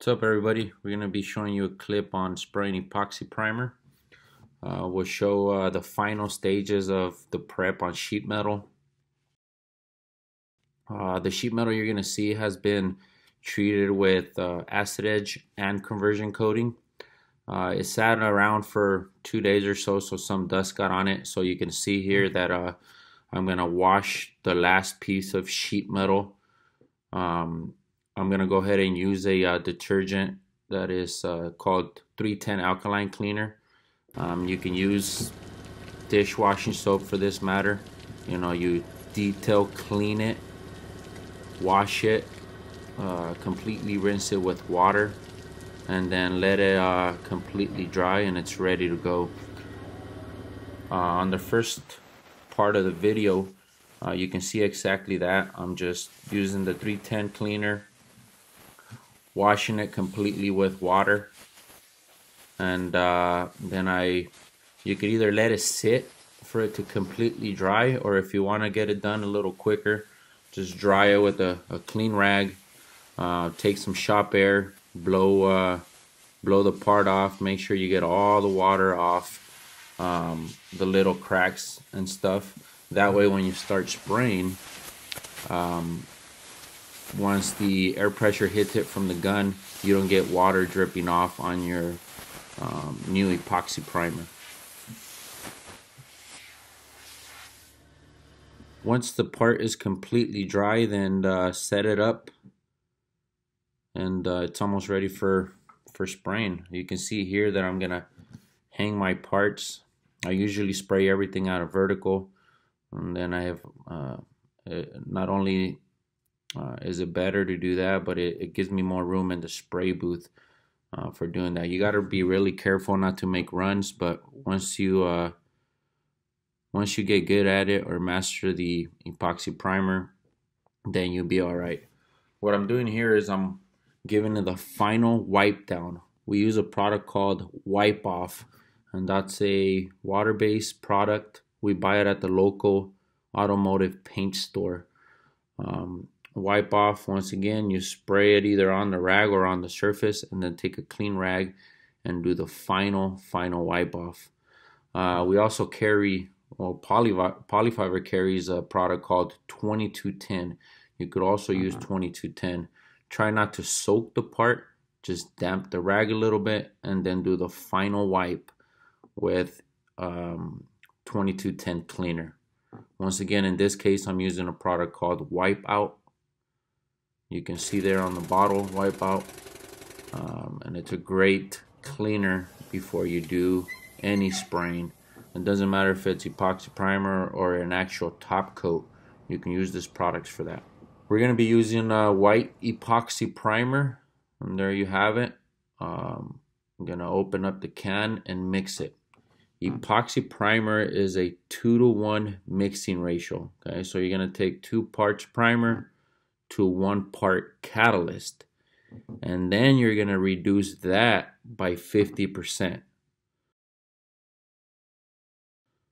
What's up everybody? We're going to be showing you a clip on spraying epoxy primer. Uh, we'll show uh, the final stages of the prep on sheet metal. Uh, the sheet metal you're going to see has been treated with uh, acid etch and conversion coating. Uh, it sat around for two days or so so some dust got on it so you can see here that uh, I'm going to wash the last piece of sheet metal um, I'm going to go ahead and use a uh, detergent that is uh, called 310 alkaline cleaner. Um, you can use dishwashing soap for this matter. You know, you detail clean it, wash it, uh, completely rinse it with water, and then let it uh, completely dry and it's ready to go. Uh, on the first part of the video, uh, you can see exactly that. I'm just using the 310 cleaner washing it completely with water. And uh, then I you could either let it sit for it to completely dry or if you want to get it done a little quicker just dry it with a, a clean rag. Uh, take some shop air blow uh, blow the part off make sure you get all the water off um, the little cracks and stuff. That way when you start spraying um, once the air pressure hits it from the gun, you don't get water dripping off on your um, new epoxy primer. Once the part is completely dry, then uh, set it up and uh, it's almost ready for, for spraying. You can see here that I'm going to hang my parts. I usually spray everything out of vertical and then I have uh, not only uh, is it better to do that but it, it gives me more room in the spray booth uh, for doing that. You got to be really careful not to make runs but once you uh, once you get good at it or master the epoxy primer then you'll be all right. What I'm doing here is I'm giving it the final wipe down. We use a product called wipe off and that's a water-based product. We buy it at the local automotive paint store. Um, wipe off once again. You spray it either on the rag or on the surface and then take a clean rag and do the final final wipe off. Uh, we also carry well poly, Poly-Fiber carries a product called 2210 you could also use uh-huh. 2210 try not to soak the part just damp the rag a little bit and then do the final wipe with um, 2210 cleaner. Once again in this case I'm using a product called Wipeout you can see there on the bottle wipeout. Um, and it's a great cleaner before you do any spraying. It doesn't matter if it's epoxy primer or an actual top coat you can use this product for that. We're going to be using a white epoxy primer and there you have it. Um, I'm going to open up the can and mix it. Epoxy primer is a two to one mixing ratio okay? So you're going to take two parts primer to one part catalyst. And then you're going to reduce that by 50%.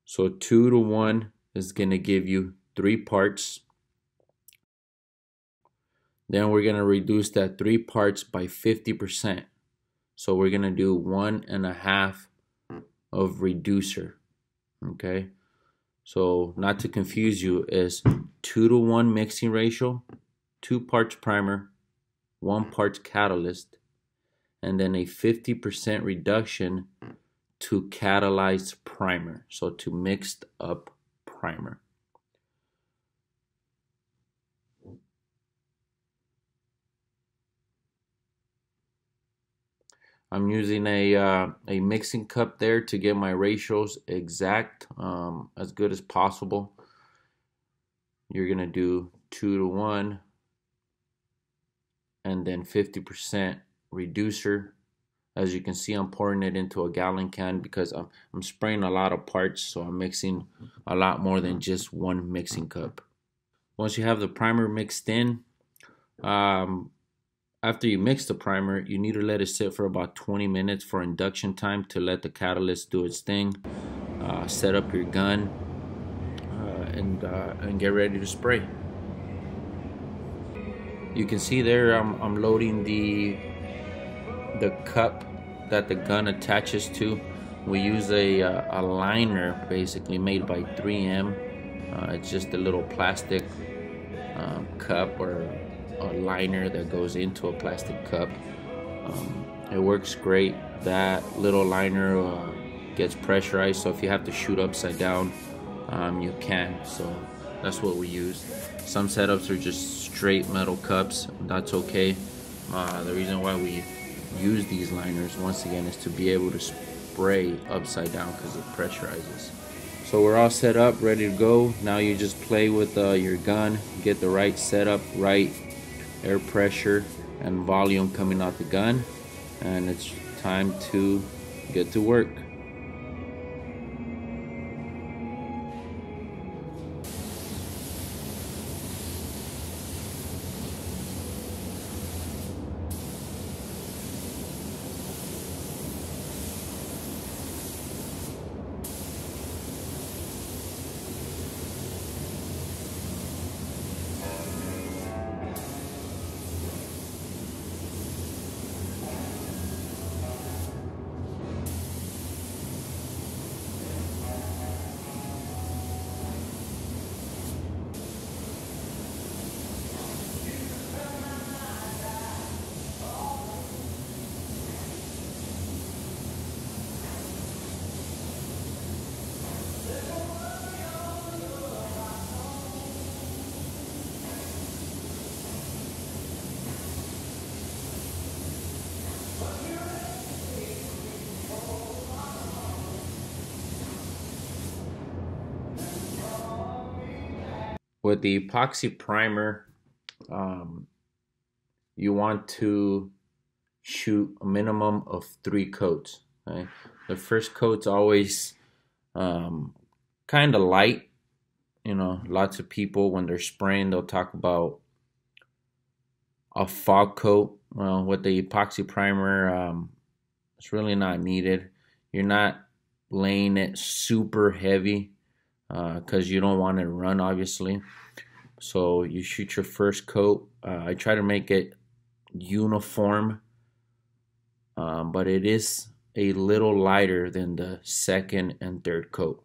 So 2 to 1 is going to give you 3 parts. Then we're going to reduce that 3 parts by 50%. So we're going to do one and a half of reducer. Okay. So not to confuse you is 2 to 1 mixing ratio two parts primer, one part catalyst, and then a 50% reduction to catalyzed primer, so to mixed up primer. I'm using a uh, a mixing cup there to get my ratios exact um, as good as possible. You're gonna do two to one, and then 50% reducer. As you can see, I'm pouring it into a gallon can because I'm, I'm spraying a lot of parts, so I'm mixing a lot more than just one mixing cup. Once you have the primer mixed in, um, after you mix the primer, you need to let it sit for about 20 minutes for induction time to let the catalyst do its thing. Uh, set up your gun uh, and, uh, and get ready to spray you can see there I'm, I'm loading the the cup that the gun attaches to. We use a, uh, a liner basically made by 3M. Uh, it's just a little plastic um, cup or a liner that goes into a plastic cup. Um, it works great. That little liner uh, gets pressurized, so if you have to shoot upside down, um, you can. So that's what we use. Some setups are just straight metal cups. That's okay. Uh, the reason why we use these liners once again is to be able to spray upside down because it pressurizes. So we're all set up, ready to go. Now you just play with uh, your gun, get the right setup, right air pressure and volume coming out the gun, and it's time to get to work. With the epoxy primer, um, you want to shoot a minimum of three coats. Okay? The first coat's always um, kind of light. You know, lots of people when they're spraying, they'll talk about a fog coat. Well, with the epoxy primer, um, it's really not needed. You're not laying it super heavy because uh, you don't want it to run obviously. So you shoot your first coat. Uh, I try to make it uniform um, but it is a little lighter than the second and third coat.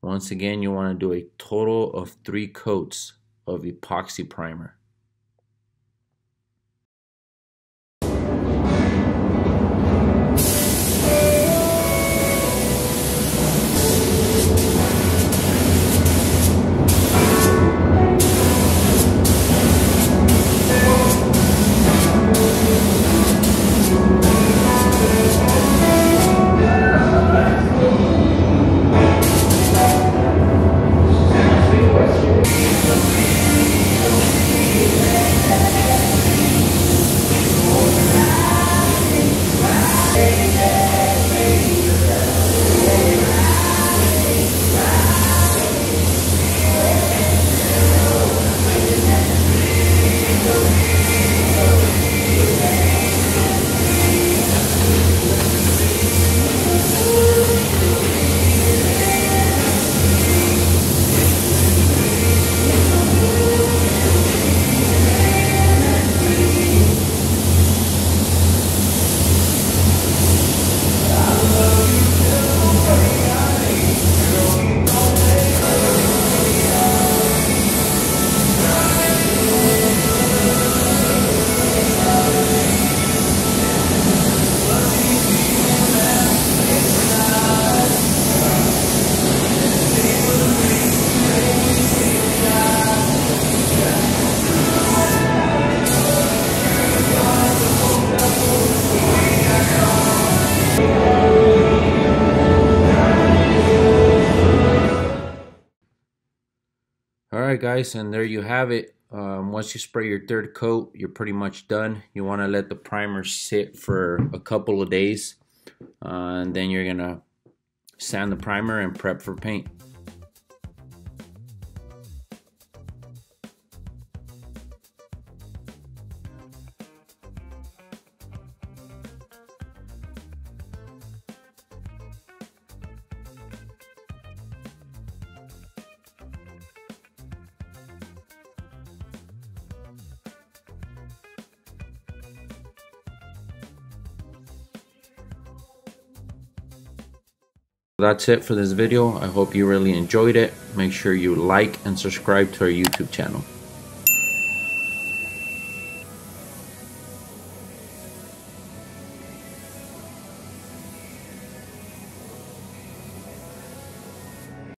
Once again you want to do a total of three coats of epoxy primer Alright guys, and there you have it. Um, once you spray your third coat, you're pretty much done. You want to let the primer sit for a couple of days. Uh, and then you're going to sand the primer and prep for paint. That's it for this video. I hope you really enjoyed it. Make sure you like and subscribe to our YouTube channel.